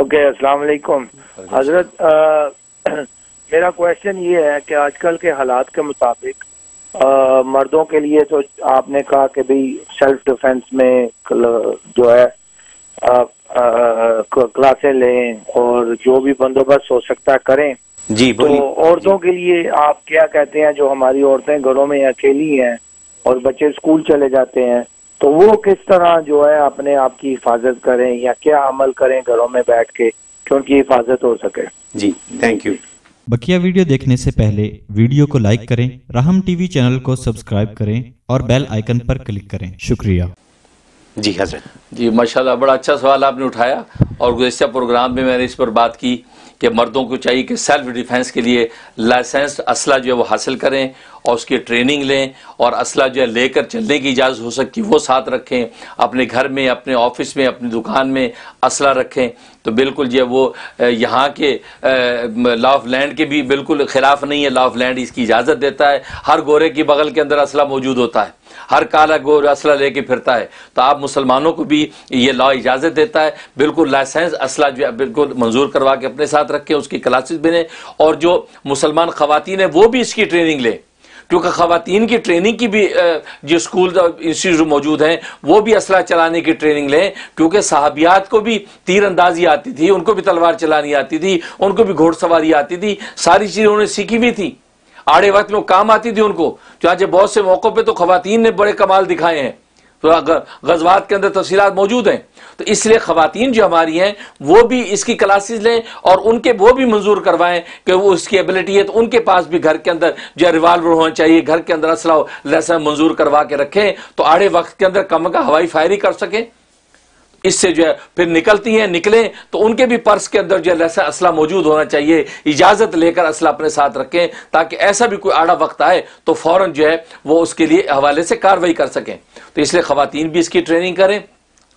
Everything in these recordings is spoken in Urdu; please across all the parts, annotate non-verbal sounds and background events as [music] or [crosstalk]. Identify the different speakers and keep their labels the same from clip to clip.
Speaker 1: اوکے السلام علیکم۔ حضرت [clears throat] میرا کوشچن یہ ہے کہ آج کل کے حالات کے مطابق مردوں کے لیے تو آپ نے کہا کہ بھی سیلف ڈیفنس میں جو ہے کلاسیں لیں اور جو بھی بندوبست ہو سکتا ہے کریں۔
Speaker 2: جی
Speaker 1: تو عورتوں کے لیے آپ کیا کہتے ہیں؟ جو ہماری عورتیں گھروں میں اکیلی ہیں اور بچے اسکول چلے جاتے ہیں تو وہ کس طرح جو ہے اپنے آپ کی حفاظت کریں یا کیا عمل کریں گھروں میں بیٹھ کے کہ ان کی حفاظت ہو سکے؟
Speaker 2: جی تھینک یو
Speaker 3: بکیا ویڈیو دیکھنے سے پہلے ویڈیو کو لائک کریں رحم ٹی وی چینل کو سبسکرائب کریں اور بیل آئیکن پر کلک کریں۔ شکریہ۔
Speaker 2: جی حضرت۔
Speaker 4: جی ماشاءاللہ بڑا اچھا سوال آپ نے اٹھایا اور گزشتہ پروگرام میں میں نے اس پر بات کی۔ کہ مردوں کو چاہیے کہ سیلف ڈیفنس کے لیے لائسنس اسلحہ جو ہے وہ حاصل کریں اور اس کی ٹریننگ لیں اور اسلحہ جو ہے لے کر چلنے کی اجازت ہو سکتی، وہ ساتھ رکھیں، اپنے گھر میں، اپنے آفس میں، اپنی دکان میں اسلحہ رکھیں۔ تو بالکل جو ہے وہ یہاں کے لا آف لینڈ کے بھی بالکل خلاف نہیں ہے۔ لا آف لینڈ اس کی اجازت دیتا ہے۔ ہر گورے کی بغل کے اندر اسلحہ موجود ہوتا ہے۔ ہر کالا گور اسلحہ لے کے پھرتا ہے۔ تو آپ مسلمانوں کو بھی یہ لا اجازت دیتا ہے۔ بالکل لائسنس اسلحہ جو ہے، بالکل منظور کروا کے اپنے ساتھ رکھیں، اس کی کلاسز بنیں۔ اور جو مسلمان خواتین ہیں، وہ بھی اس کی ٹریننگ لیں۔ کیونکہ خواتین کی ٹریننگ کی بھی جو اسکول انسٹیٹیوٹ موجود ہیں، وہ بھی اسلحہ چلانے کی ٹریننگ لیں۔ کیونکہ صحابیات کو بھی تیر اندازی آتی تھی، ان کو بھی تلوار چلانی آتی تھی، ان کو بھی گھوڑ سواری آتی تھی، ساری چیزیں انہوں نے سیکھی بھی تھی۔ آڑے وقت میں وہ کام آتی تھی ان کو۔ چانچہ بہت سے موقع پہ تو خواتین نے بڑے کمال دکھائے ہیں۔ تو غزوات کے اندر تفصیلات موجود ہیں۔ تو اس لیے خواتین جو ہماری ہیں، وہ بھی اس کی کلاسز لیں اور ان کے وہ بھی منظور کروائیں کہ وہ اس کی ایبلٹی ہے تو ان کے پاس بھی گھر کے اندر جو ریوالور ہونا چاہیے، گھر کے اندر اسلحہ لیسن منظور کروا کے رکھیں تو آڑے وقت کے اندر کم کا ہوائی فائری کر سکیں۔ اس سے جو ہے پھر نکلتی ہیں، نکلیں تو ان کے بھی پرس کے اندر جو ہے ایسا اسلحہ موجود ہونا چاہیے، اجازت لے کر اسلحہ اپنے ساتھ رکھیں تاکہ ایسا بھی کوئی آڑا وقت آئے تو فوراً جو ہے وہ اس کے لیے حوالے سے کاروائی کر سکیں۔ تو اس لیے خواتین بھی اس کی ٹریننگ کریں۔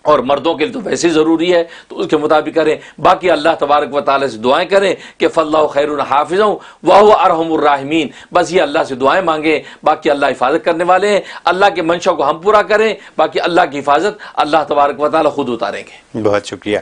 Speaker 4: اور مردوں کے لیے تو ویسے ضروری ہے، تو اس کے مطابق کریں۔ باقی اللہ تبارک و تعالیٰ سے دعائیں کریں کہ فلاح خیر الحافظ واہ ارحم الرحمین بس یہ اللہ سے دعائیں مانگیں، باقی اللہ حفاظت کرنے والے ہیں۔ اللہ کے منشا کو ہم پورا کریں، باقی اللہ کی حفاظت اللہ تبارک و تعالیٰ خود اتاریں گے۔
Speaker 2: بہت شکریہ۔